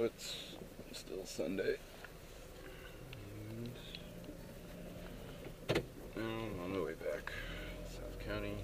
it's still Sunday. And um, on my way back, South County.